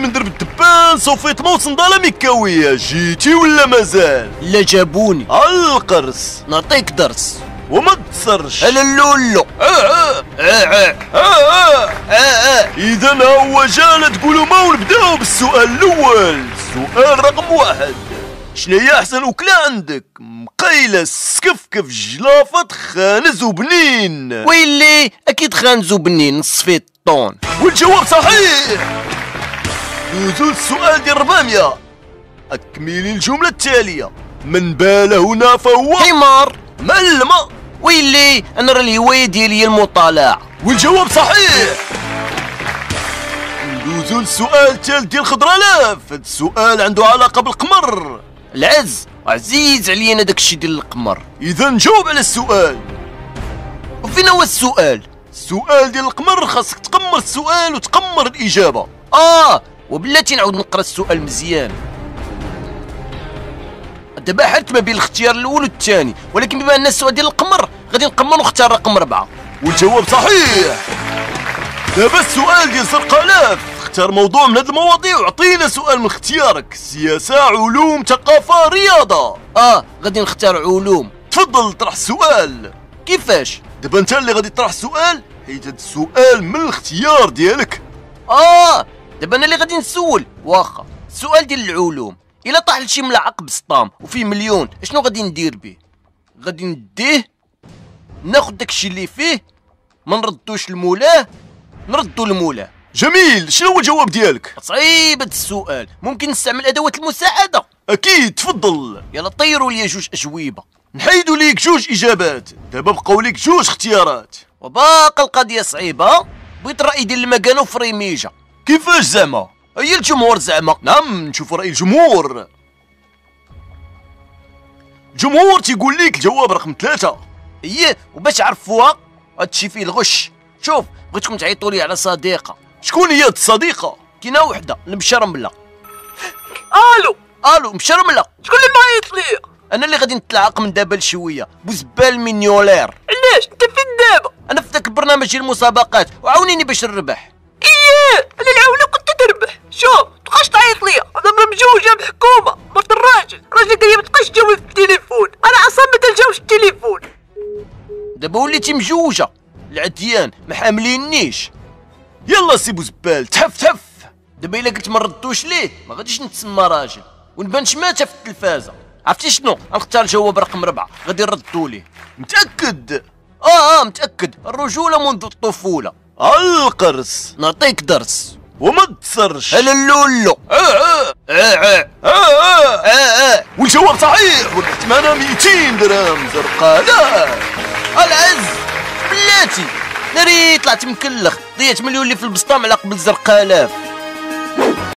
من درب الدبان صوفيت ما وصندا ميكاوية. جيتي ولا مازال؟ لا جابوني. القرص. نعطيك درس. وما تصرش. على اللولو آه آه آه آه آه آه. اذا هو جانا تقولوا ما ونبدأو بالسؤال الأول. سؤال رقم واحد. شنو هي أحسن وكله عندك؟ مقيلة سكفكف جلافة خانز وبنين ويلي أكيد خانزو بنين نص فيه الطون والجواب صحيح. دوزو السؤال ديال 400 أكملي الجملة التالية. من بال هنا فهو حمار. ملمه ويلي أنا راه الهواية ديالي هي المطالعه والجواب صحيح. ندوزو للسؤال الثالث ديال خضرالاف هاد السؤال عنده علاقة بالقمر. العز عزيز علينا داك الشيء ديال القمر. إذا نجاوب على السؤال. وفين هو السؤال؟ السؤال ديال القمر خاصك تقمر السؤال وتقمر الإجابة. آه وبلاتي نعاود نقرا السؤال مزيان. دابا حلت ما بين الاختيار الأول والثاني ولكن بما أن السؤال ديال القمر غادي نقمر ونختار رقم أربعة والجواب صحيح! دابا السؤال ديال سرقالاف اختار موضوع من هاد المواضيع وعطينا سؤال من اختيارك. سياسة علوم ثقافة رياضة. آه غادي نختار علوم. تفضل طرح السؤال. كيفاش؟ دابا انت اللي غادي تطرح السؤال حيت السؤال من الاختيار ديالك. آه دابا أنا اللي غادي نسول. واخا السؤال ديال العلوم. إلا طاح لشي ملعق بسطام وفيه مليون اشنو غادي ندير به؟ غادي نديه؟ ناخد داكشي اللي فيه؟ ما نردوش لمولاه نردو لمولاه جميل شنو هو الجواب ديالك؟ صعيب هاد السؤال. ممكن نستعمل أدوات المساعدة. أكيد تفضل. يلا طيروا لي جوج أجوبة. نحيدوا ليك جوج إجابات. دابا بقاو ليك جوج اختيارات. وباقي القضية صعيبة. بغيت الراي ديال المكانه وفريميجا كيفاش زعما؟ هي الجمهور زعما؟ نعم نشوف رأي الجمهور. الجمهور تيقول ليك الجواب رقم ثلاثة. هي وباش عرفوها هادشي فيه الغش. شوف بغيتكم تعيطوا لي على صديقة. شكون هي هاد الصديقة؟ كاينة وحدة المشرملة. ألو! ألو مشرملة. شكون اللي معيط ليا أنا اللي غادي نتلاعق من دابا لشوية. بوزبال مينيولير. علاش؟ أنت فين دابا؟ أنا في ذاك البرنامج ديال المسابقات وعاونيني باش نربح. شوف تبقاش تعيط ليا أنا ممجوجة بحكومه مرت الراجل الراجل قال لي ما تبقاش تجاوب في التليفون. أنا أصلا ما تنجاوبش في التليفون. دابا وليتي مجوجة. العديان ما حاملينيش. يلا سي بوزبال تحف تحف. دابا إلا قلت ما ردوش ليه ما غاديش نتسمى راجل. ونبان شماته في التلفازة. عرفتي شنو؟ غنختار الجواب رقم ربعة. غادي نردوا ليه. متأكد؟ آه آه متأكد. الرجولة منذ الطفولة. القرص. نعطيك درس. وما تصرش على اللولو آه آه آه آه آه. آه آه. والجواب صحيح معنا 200 درهم زرقاء لا العز بلاتي ناري طلعت مكلخ ضيعت مليون اللي في البسطام على قبل زرقالاف